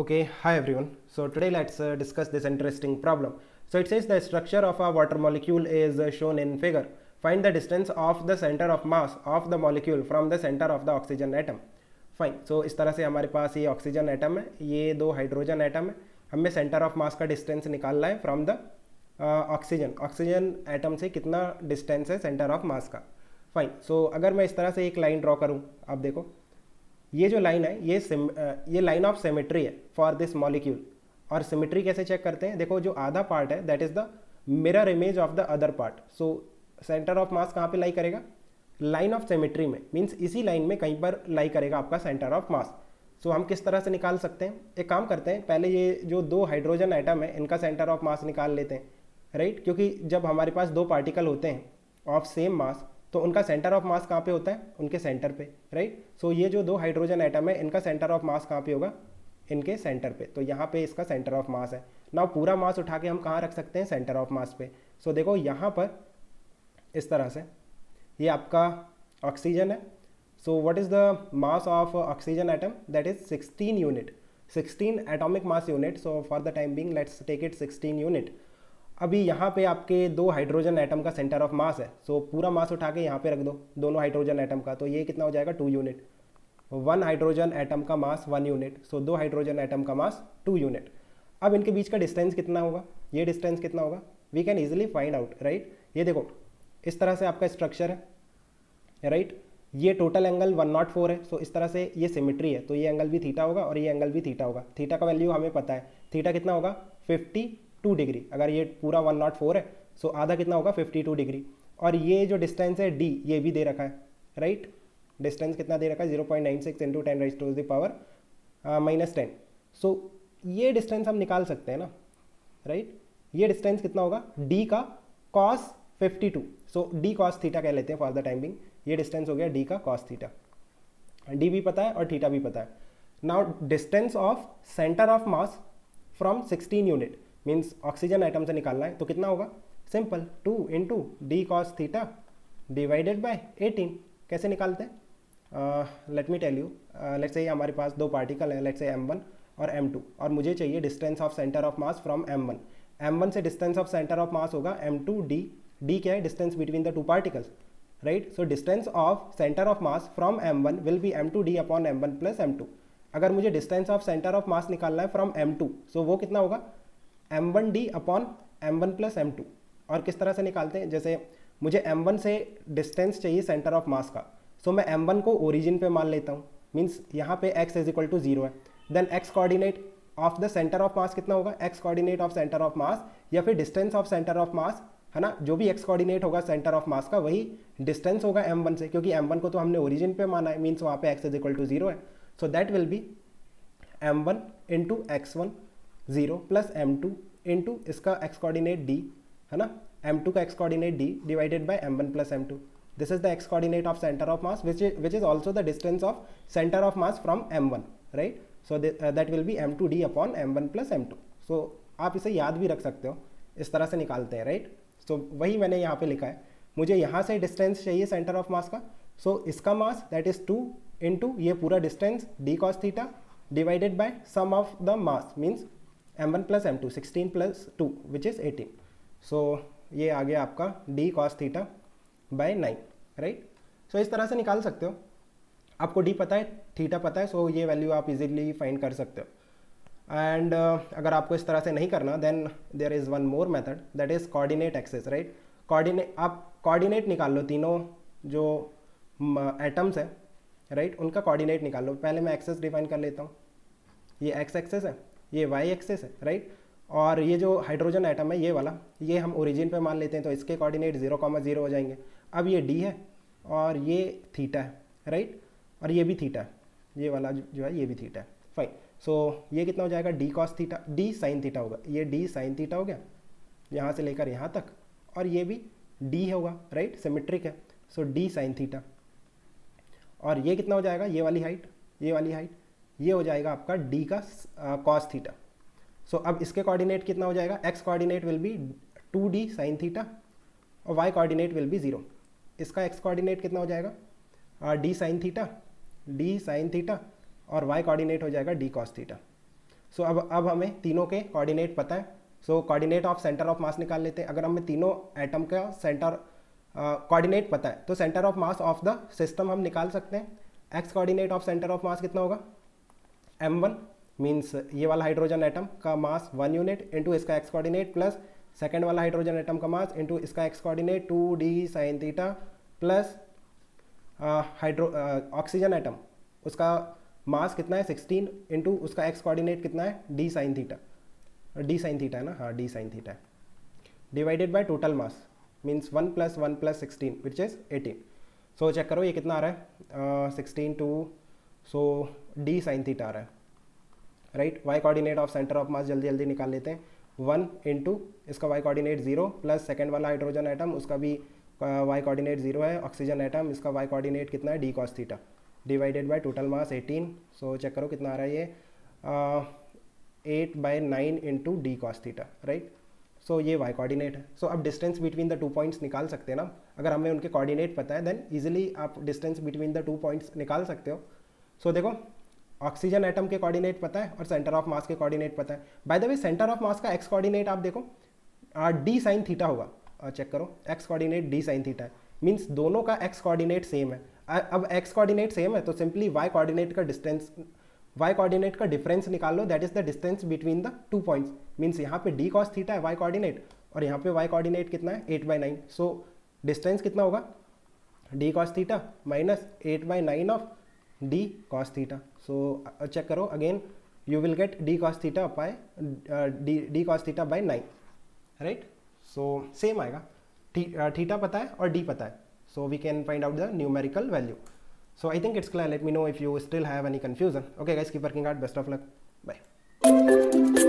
Okay, hi everyone. So today let's uh, discuss this interesting problem. So it says the structure of a water molecule is uh, shown in figure. Find the distance of the center of mass of the molecule from the center of the oxygen atom. Fine so so, इस तरह से हमारे पास ये oxygen atom है ये दो hydrogen atom है हमें सेंटर ऑफ़ मास का डिस्टेंस निकालना है from the oxygen oxygen atom से कितना डिस्टेंस है सेंटर ऑफ़ मास का फाइन सो so, अगर मैं इस तरह से एक लाइन ड्रॉ करूँ आप देखो ये जो लाइन है, ये सिम ये लाइन ऑफ़ सिमेट्री है फॉर दिस मॉलिक्यूल और सिमेट्री कैसे चेक करते हैं? देखो, जो आधा पार्ट है that is the mirror image of the other part so centre of mass कहाँ पे लाई करेगा? लाइन ऑफ़ सिमेट्री में. मीन्स इसी लाइन में कहीं पर लाई करेगा आपका सेंटर ऑफ़ मास सो हम किस तरह से निकाल सकते हैं? एक काम करते हैं, पहले ये जो दो हाइड्रोजन आइटम है, इनका सेंटर ऑफ़ मास निकाल लेते हैं राइट right? क्योंकि जब हमारे पास दो पार्टिकल होते हैं ऑफ़ सेम मास तो उनका सेंटर ऑफ़ मास कहाँ पे होता है? उनके सेंटर पे राइट सो so ये जो दो हाइड्रोजन आइटम है इनका सेंटर ऑफ़ मास कहाँ पे होगा? इनके सेंटर पे। तो यहाँ पे इसका सेंटर ऑफ़ मास है। ना पूरा मास उठा के हम कहाँ रख सकते हैं? सेंटर ऑफ़ मास पे। सो so, देखो यहाँ पर इस तरह से ये आपका ऑक्सीजन है। So what is the mass of oxygen atom that is 16 unit 16 atomic mass unit so for the time being let's take it 16 unit अभी यहाँ पे आपके दो हाइड्रोजन एटम का सेंटर ऑफ़ मास है। सो so, पूरा मास उठा के यहाँ पे रख दो दोनों हाइड्रोजन एटम का। तो ये कितना हो जाएगा? Two unit one hydrogen atom का मास वन यूनिट सो दो हाइड्रोजन एटम का मास टू यूनिट अब इनके बीच का डिस्टेंस कितना होगा? ये डिस्टेंस कितना होगा? We can easily find out right ये देखो इस तरह से आपका स्ट्रक्चर है राइट right? ये टोटल एंगल 104 है। सो so इस तरह से ये सिमेट्री है। तो ये एंगल भी थीटा होगा और ये एंगल भी थीटा होगा। थीटा का वैल्यू हमें पता है। थीटा कितना होगा? टू डिग्री अगर ये पूरा वन नॉट फोर है सो आधा कितना होगा? फिफ्टी टू डिग्री और ये जो डिस्टेंस है डी ये भी दे रखा है राइट डिस्टेंस कितना दे रखा है? Zero point nine six into ten raise to the power minus ten so ये डिस्टेंस हम निकाल सकते हैं ना राइट right? ये डिस्टेंस कितना होगा? डी का cos fifty two so D cos theta कह लेते हैं फॉर द टाइमिंग ये डिस्टेंस हो गया डी का कॉस थीटा डी भी पता है और थीटा भी पता है. Now distance of centre of mass from 16 unit means oxygen atom से निकालना है तो कितना होगा? Simple, two into D cos theta divided by eighteen कैसे निकालते हैं? Let me tell you let's say हमारे पास दो पार्टिकल हैं लेट्स से एम वन और एम टू और मुझे चाहिए distance of centre of mass from M one M one से distance of centre of mass होगा एम टू डी डी क्या है? Distance between the two particles right so distance of centre of mass from M one will be M two D upon M one plus M two अगर मुझे distance of centre of mass निकालना है from M two so वो कितना होगा? M one D upon M one plus M two और किस तरह से निकालते हैं? जैसे मुझे एम वन से डिस्टेंस चाहिए सेंटर ऑफ़ मास का। सो so मैं एम वन को ओरिजिन पे मान लेता हूँ। मीन्स यहाँ पे X is equal to zero है। Then X coordinate of the centre of mass कितना होगा? X coordinate of centre of mass या फिर distance of centre of mass है ना? जो भी एक्स कोऑर्डिनेट होगा सेंटर ऑफ़ मास का, वही डिस्टेंस होगा एम वन से। क्योंकि एम वन को तो हमने ओरिजिन पे माना है। मीन्स वहाँ पे X is equal to zero है। So that will be M one into X one zero plus M two into इसका एक्स कोऑर्डिनेट डी है ना? एम टू का X coordinate D divided by M one plus M two. This is the X coordinate of centre of mass which which is also the distance of centre of mass from M one right so that will be M two D upon M one plus M two so आप इसे याद भी रख सकते हो इस तरह से निकालते हैं राइट सो so, वही मैंने यहाँ पे लिखा है। मुझे यहाँ से डिस्टेंस चाहिए सेंटर ऑफ़ मास का। सो so, इसका mass that is two into ये पूरा distance D cos theta divided by sum of the mass means M one plus M two sixteen plus two which is eighteen so ये आ गया आपका D cos theta by nine right so इस तरह से निकाल सकते हो। आपको डी पता है थीटा पता है सो so ये वैल्यू आप इजीली फाइंड कर सकते हो। एंड uh, अगर आपको इस तरह से नहीं करना then there is one more method that is coordinate axes right coordinate आप कोऑर्डिनेट निकाल लो तीनों जो एटम्स है राइट? उनका कोऑर्डिनेट निकाल लो। पहले मैं एक्सेस डिफाइन कर लेता हूँ। ये एक्स एक्सेस है। ये वाई एक्सेस है राइट और ये जो हाइड्रोजन आइटम है ये वाला ये हम ओरिजिन पे मान लेते हैं तो इसके कोऑर्डिनेट ज़ीरो कॉमा ज़ीरो हो जाएँगे। अब ये डी है और ये थीटा है राइट और ये भी थीटा है। ये वाला जो है ये भी थीटा है। फाइन सो so, ये कितना हो जाएगा? D cos theta D sine theta होगा। ये डी साइन थीटा हो गया। यहाँ से लेकर यहाँ तक। और ये भी डी होगा राइट सिमेट्रिक है। सो डी साइन थीटा और ये कितना हो जाएगा? ये वाली हाइट ये वाली हाइट ये हो जाएगा आपका डी का कॉस थीटा सो अब इसके कोऑर्डिनेट कितना हो जाएगा? X coordinate will be two D sine theta और Y coordinate will be zero इसका एक्स कोऑर्डिनेट कितना हो जाएगा? D sine theta D sine theta और वाई कोऑर्डिनेट हो जाएगा डी कॉस थीटा सो अब अब हमें तीनों के कोऑर्डिनेट पता है। So coordinate of centre of mass निकाल लेते हैं। अगर हमें तीनों एटम का सेंटर कोऑर्डिनेट पता है तो centre of mass of the system हम निकाल सकते हैं। X coordinate of centre of mass कितना होगा? एम वन मीन्स ये वाला हाइड्रोजन एटम का मास वन यूनिट इंटू इसका एक्स कोऑर्डिनेट प्लस सेकेंड वाला हाइड्रोजन एटम का मास इंटू इसका X coordinate two D sine theta plus hydro oxygen atom उसका मास कितना है? सिक्सटीन इंटू उसका एक्स कोऑर्डिनेट कितना है? D sine theta D sine theta है ना? हाँ D sine theta divided by total mass means one plus one plus sixteen which is eighteen so check करो, ये कितना आ रहा है? Sixteen two so D sine theta आ रहा है right Y coordinate of centre of mass जल्दी जल्दी निकाल लेते हैं। वन इंटू इसका Y coordinate zero plus second वाला हाइड्रोजन आइटम उसका भी वाई कोऑर्डिनेट ज़ीरो है ऑक्सीजन आइटम इसका वाई कोऑर्डिनेट कितना है? D cos theta divided by total mass eighteen so check करो कितना आ रहा है ये eight by nine into D cos theta right so ये वाई कोऑर्डिनेट है। सो so, अब distance between the two points निकाल सकते हैं ना। अगर हमें उनके कोऑर्डिनेट पता है देन इजीली आप distance between the two points निकाल सकते हो। सो so, देखो ऑक्सीजन एटम के कोऑर्डिनेट पता है और सेंटर ऑफ़ मास के कोऑर्डिनेट पता है। By the way centre of mass का एक्स कोऑर्डिनेट आप देखो डी साइन थीटा होगा। चेक करो X coordinate D sine theta है। मीन्स दोनों का एक्स कोऑर्डिनेट सेम है। अब एक्स कोऑर्डिनेट सेम है तो सिंपली वाई कोऑर्डिनेट का डिस्टेंस वाई कोऑर्डिनेट का डिफरेंस निकाल लो। That is the distance between the two points means यहाँ पे डी कॉस थीटा है वाई कोऑर्डिनेट और यहाँ पे वाई कोऑर्डिनेट कितना है? Eight by nine so distance कितना होगा? D cos theta minus eight by nine of D cos theta so check करो again you will get D cos theta by D d cos theta by nine right so same आएगा theta uh, पता है और d पता है so we can find out the numerical value so i think it's clear let me know if you still have any confusion okay guys keep working hard best of luck bye